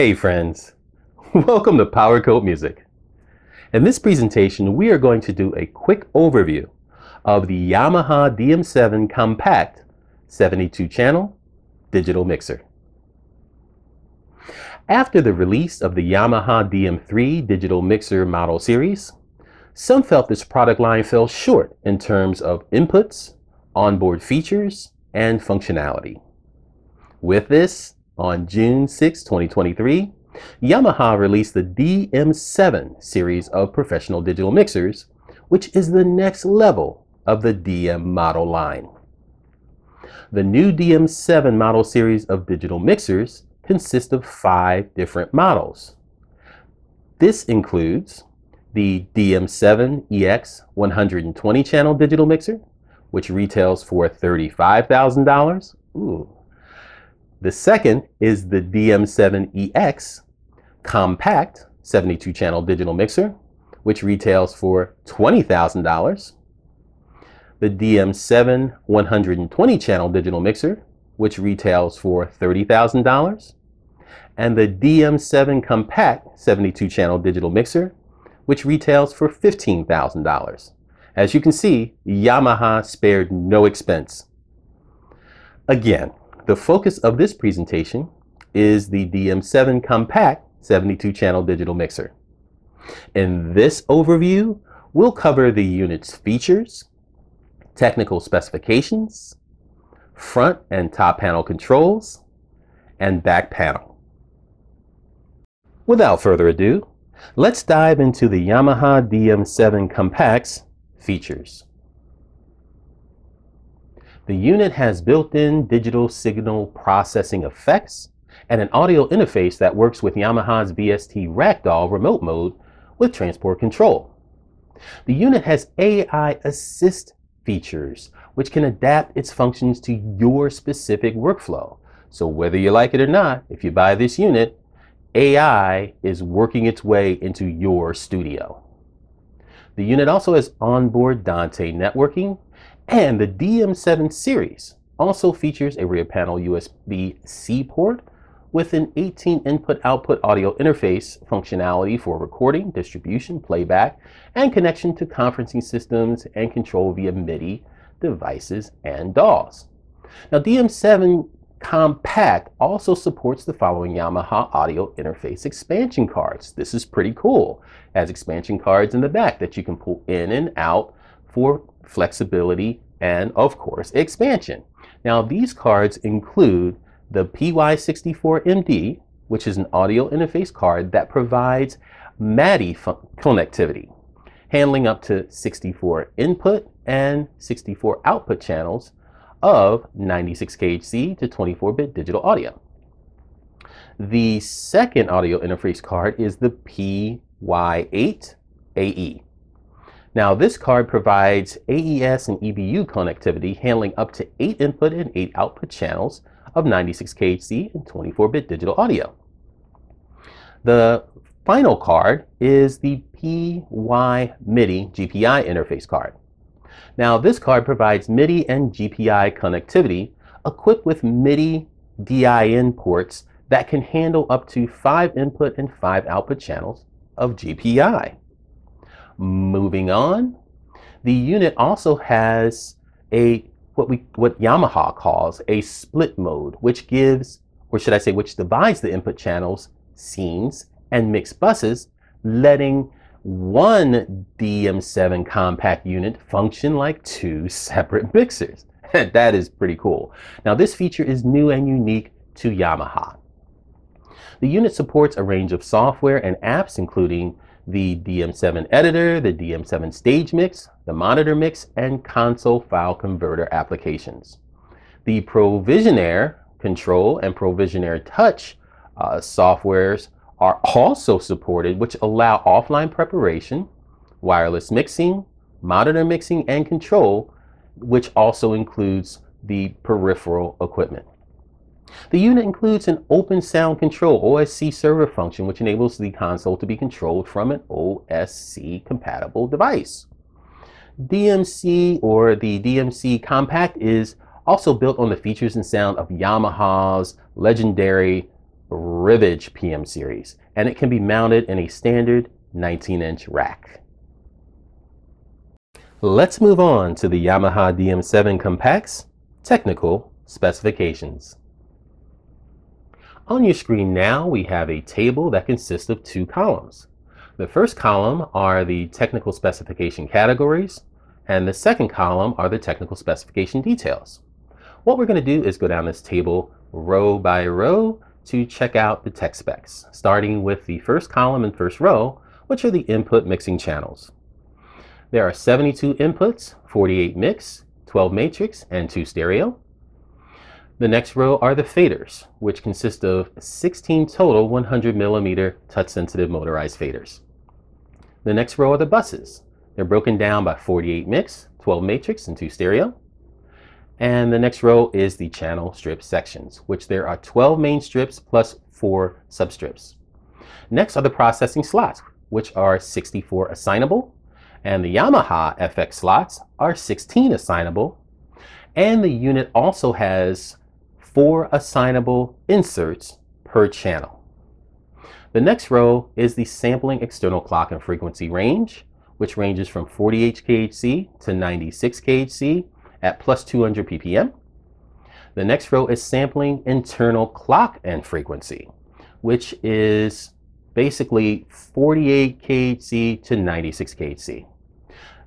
Hey friends, welcome to Powercoat Music. In this presentation, we are going to do a quick overview of the Yamaha DM7 Compact 72 channel digital mixer. After the release of the Yamaha DM3 digital mixer model series, some felt this product line fell short in terms of inputs, onboard features, and functionality. With this, on June 6, 2023, Yamaha released the DM7 series of professional digital mixers, which is the next level of the DM model line. The new DM7 model series of digital mixers consists of five different models. This includes the DM7 EX 120 channel digital mixer, which retails for $35,000. Ooh. The second is the DM7EX Compact 72 channel digital mixer, which retails for $20,000. The DM7 120 channel digital mixer, which retails for $30,000. And the DM7 Compact 72 channel digital mixer, which retails for $15,000. As you can see, Yamaha spared no expense. Again, the focus of this presentation is the DM7 Compact 72 channel digital mixer. In this overview, we'll cover the unit's features, technical specifications, front and top panel controls, and back panel. Without further ado, let's dive into the Yamaha DM7 Compact's features. The unit has built-in digital signal processing effects and an audio interface that works with Yamaha's VST Ragdoll remote mode with transport control. The unit has AI assist features, which can adapt its functions to your specific workflow. So whether you like it or not, if you buy this unit, AI is working its way into your studio. The unit also has onboard Dante networking, and the DM7 series also features a rear panel USB-C port with an 18 input output audio interface functionality for recording, distribution, playback, and connection to conferencing systems and control via MIDI devices and DAWs. Now DM7 Compact also supports the following Yamaha audio interface expansion cards. This is pretty cool. It has expansion cards in the back that you can pull in and out for flexibility and of course expansion. Now these cards include the PY64MD, which is an audio interface card that provides MADI connectivity, handling up to 64 input and 64 output channels of 96 kHz to 24-bit digital audio. The second audio interface card is the PY8AE. Now this card provides AES and EBU connectivity handling up to 8 input and 8 output channels of 96 kHz and 24-bit digital audio. The final card is the PY MIDI GPI interface card. Now this card provides MIDI and GPI connectivity equipped with MIDI DIN ports that can handle up to 5 input and 5 output channels of GPI. Moving on, the unit also has a what we what Yamaha calls a split mode, which gives, or should I say, which divides the input channels, scenes, and mixed buses, letting one DM7 compact unit function like two separate mixers. that is pretty cool. Now this feature is new and unique to Yamaha. The unit supports a range of software and apps including the DM7 editor, the DM7 stage mix, the monitor mix, and console file converter applications. The Provisionaire Control and Provisionaire Touch uh, softwares are also supported, which allow offline preparation, wireless mixing, monitor mixing, and control, which also includes the peripheral equipment. The unit includes an Open Sound Control OSC server function, which enables the console to be controlled from an OSC compatible device. DMC or the DMC Compact is also built on the features and sound of Yamaha's legendary Rivage PM series, and it can be mounted in a standard 19-inch rack. Let's move on to the Yamaha DM7 Compact's technical specifications. On your screen now, we have a table that consists of two columns. The first column are the technical specification categories, and the second column are the technical specification details. What we're going to do is go down this table row by row to check out the tech specs, starting with the first column and first row, which are the input mixing channels. There are 72 inputs, 48 mix, 12 matrix, and 2 stereo. The next row are the faders, which consist of 16 total 100 millimeter touch-sensitive motorized faders. The next row are the buses. They're broken down by 48 mix, 12 matrix, and 2 stereo. And the next row is the channel strip sections, which there are 12 main strips plus 4 substrips. Next are the processing slots, which are 64 assignable, and the Yamaha FX slots are 16 assignable, and the unit also has 4 assignable inserts per channel. The next row is the sampling external clock and frequency range, which ranges from 40 HKHC to 96 kHz at plus 200 ppm. The next row is sampling internal clock and frequency, which is basically 48 kHz to 96 kHz.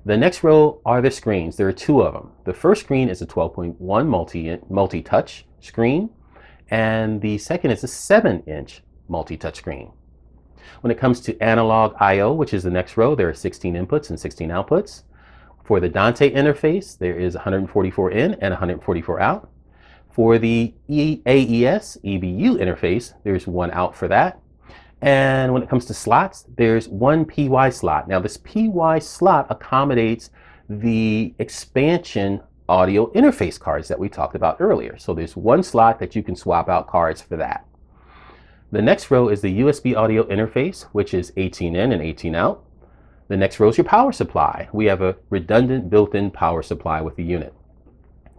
The next row are the screens. There are two of them. The first screen is a 12.1 multi, multi-touch screen, and the second is a 7-inch multi-touch screen. When it comes to analog I.O., which is the next row, there are 16 inputs and 16 outputs. For the Dante interface, there is 144 in and 144 out. For the AES EBU interface, there's one out for that. And when it comes to slots, there's one PY slot. Now this PY slot accommodates the expansion audio interface cards that we talked about earlier. So there's one slot that you can swap out cards for that. The next row is the USB audio interface, which is 18 in and 18 out. The next row is your power supply. We have a redundant built-in power supply with the unit.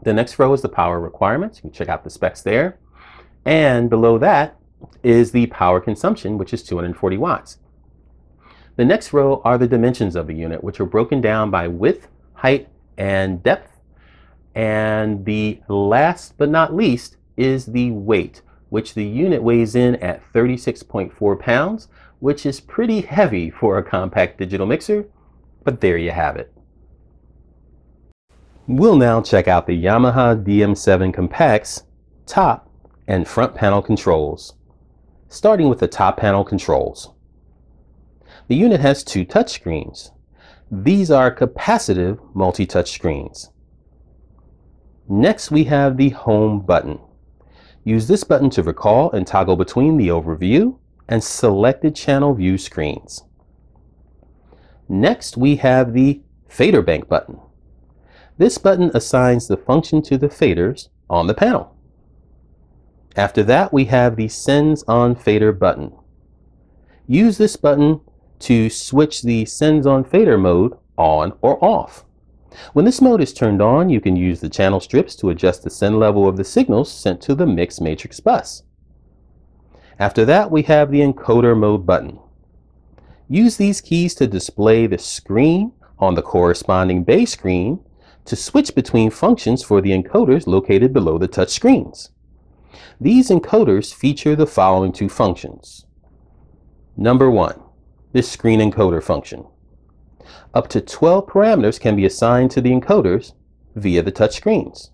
The next row is the power requirements. You can check out the specs there. And below that is the power consumption, which is 240 watts. The next row are the dimensions of the unit, which are broken down by width, height, and depth. And the last but not least is the weight, which the unit weighs in at 36.4 pounds, which is pretty heavy for a compact digital mixer, but there you have it. We'll now check out the Yamaha DM7 Compact's top and front panel controls. Starting with the top panel controls. The unit has two touchscreens. These are capacitive multi-touch screens. Next we have the home button. Use this button to recall and toggle between the overview and selected channel view screens. Next, we have the fader bank button. This button assigns the function to the faders on the panel. After that, we have the Sends on Fader button. Use this button to switch the Sends on Fader mode on or off. When this mode is turned on, you can use the channel strips to adjust the send level of the signals sent to the mixed matrix bus. After that, we have the encoder mode button. Use these keys to display the screen on the corresponding base screen to switch between functions for the encoders located below the touch screens. These encoders feature the following two functions. Number one, the screen encoder function. Up to 12 parameters can be assigned to the encoders via the touch screens.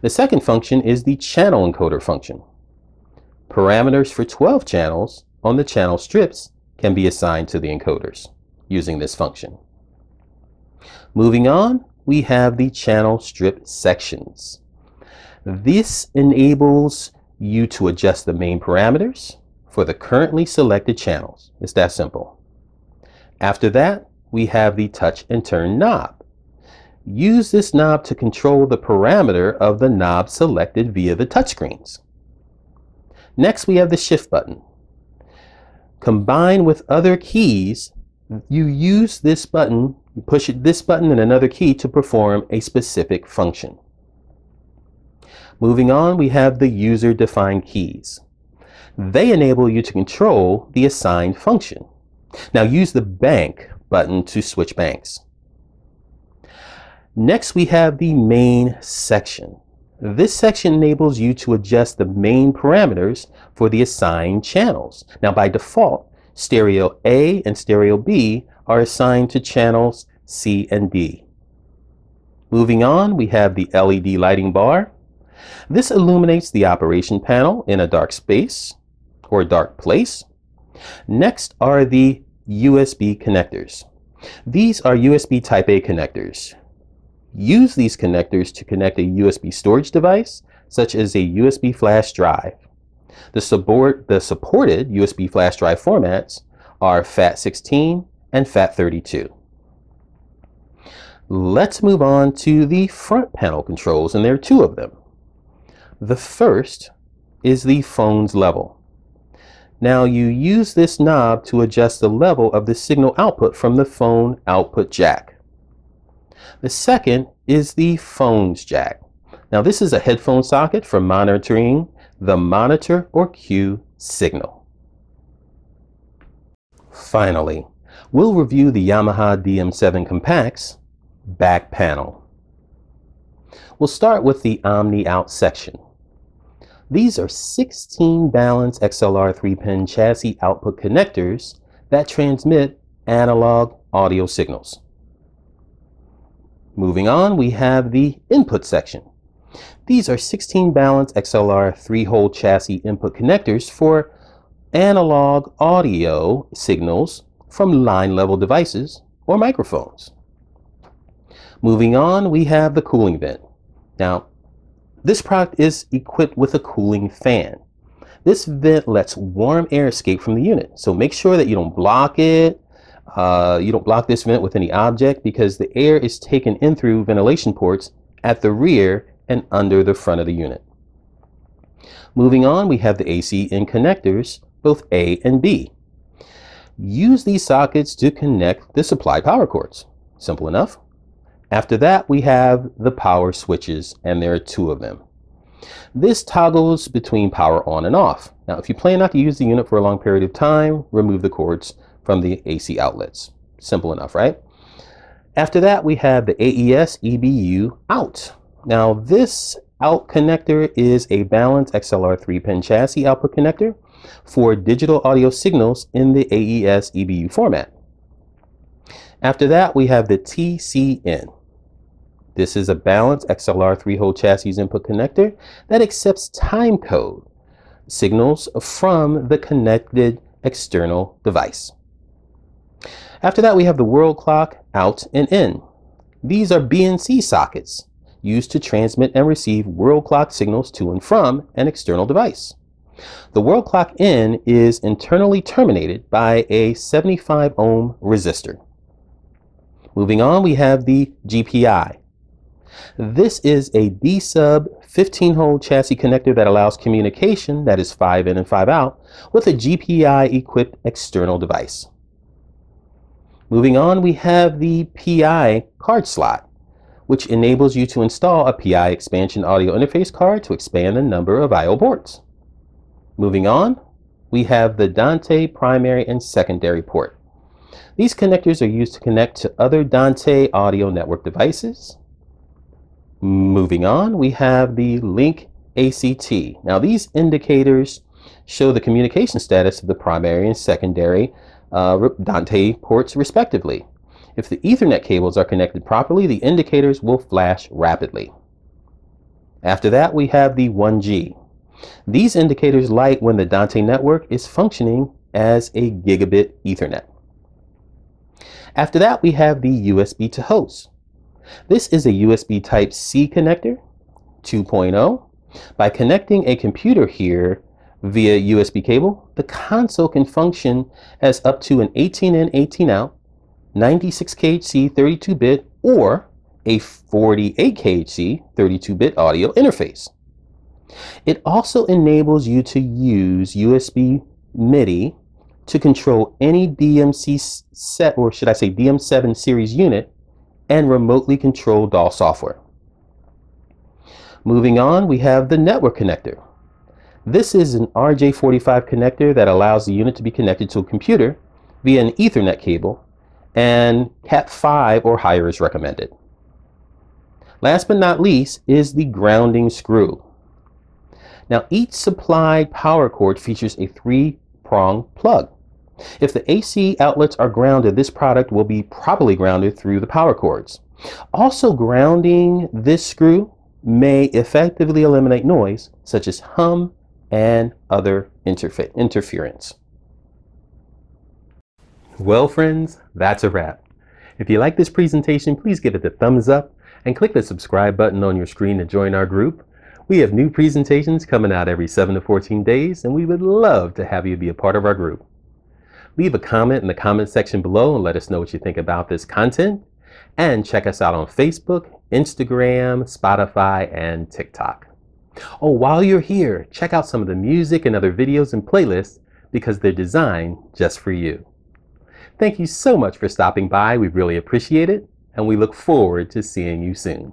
The second function is the channel encoder function. Parameters for 12 channels on the channel strips can be assigned to the encoders using this function. Moving on, we have the channel strip sections. This enables you to adjust the main parameters for the currently selected channels. It's that simple. After that, we have the touch and turn knob. Use this knob to control the parameter of the knob selected via the touchscreens. Next, we have the shift button. Combined with other keys, you use this button, push this button and another key to perform a specific function. Moving on, we have the user-defined keys. They enable you to control the assigned function. Now use the bank button to switch banks. Next, we have the main section. This section enables you to adjust the main parameters for the assigned channels. Now, by default, stereo A and stereo B are assigned to channels C and D. Moving on, we have the LED lighting bar. This illuminates the operation panel in a dark space or dark place. Next are the USB connectors. These are USB Type A connectors. Use these connectors to connect a USB storage device, such as a USB flash drive. The, support, the supported USB flash drive formats are FAT16 and FAT32. Let's move on to the front panel controls, and there are two of them. The first is the phone's level. Now you use this knob to adjust the level of the signal output from the phone output jack. The second is the phone's jack. Now this is a headphone socket for monitoring the monitor or cue signal. Finally, we'll review the Yamaha DM7 Compact's back panel. We'll start with the Omni Out section. These are 16 balanced XLR 3-pin chassis output connectors that transmit analog audio signals. Moving on, we have the input section. These are 16 balanced XLR 3-hole chassis input connectors for analog audio signals from line level devices or microphones. Moving on, we have the cooling vent. Now, this product is equipped with a cooling fan. This vent lets warm air escape from the unit. So make sure that you don't block it uh, you don't block this vent with any object because the air is taken in through ventilation ports at the rear and under the front of the unit. Moving on, we have the AC in connectors, both A and B. Use these sockets to connect the supply power cords. Simple enough. After that, we have the power switches, and there are two of them. This toggles between power on and off. Now, if you plan not to use the unit for a long period of time, remove the cords from the AC outlets. Simple enough, right? After that, we have the AES EBU out. Now, this out connector is a balanced XLR 3-pin chassis output connector for digital audio signals in the AES EBU format. After that, we have the TC IN. This is a balanced XLR 3-hole chassis input connector that accepts time code signals from the connected external device. After that, we have the word clock out and in. These are BNC sockets used to transmit and receive word clock signals to and from an external device. The word clock in is internally terminated by a 75 ohm resistor. Moving on, we have the GPI. This is a D-sub 15 hole chassis connector that allows communication that is 5 in and 5 out with a GPI equipped external device. Moving on, we have the PY card slot, which enables you to install a PY expansion audio interface card to expand the number of I.O. ports. Moving on, we have the Dante primary and secondary port. These connectors are used to connect to other Dante audio network devices. Moving on, we have the Link ACT. Now these indicators show the communication status of the primary and secondary uh, Dante ports respectively. If the Ethernet cables are connected properly, the indicators will flash rapidly. After that, we have the 1G. These indicators light when the Dante network is functioning as a gigabit Ethernet. After that, we have the USB to host. This is a USB Type-C connector 2.0. By connecting a computer here via USB cable, the console can function as up to an 18 in, 18 out, 96 kHz 32-bit, or a 48 kHz 32-bit audio interface. It also enables you to use USB MIDI to control any DMC set, or should I say DM7 series unit, and remotely control DAW software. Moving on, we have the network connector. This is an RJ45 connector that allows the unit to be connected to a computer via an Ethernet cable and Cat5 or higher is recommended. Last but not least is the grounding screw. Now each supplied power cord features a three-prong plug. If the AC outlets are grounded, this product will be properly grounded through the power cords. Also grounding this screw may effectively eliminate noise such as hum and other interference. Well friends, that's a wrap. If you like this presentation, please give it the thumbs up and click the subscribe button on your screen to join our group. We have new presentations coming out every 7 to 14 days and we would love to have you be a part of our group. Leave a comment in the comment section below and let us know what you think about this content. And check us out on Facebook, Instagram, Spotify, and TikTok. Oh, while you're here, check out some of the music and other videos and playlists because they're designed just for you. Thank you so much for stopping by. We really appreciate it, and we look forward to seeing you soon.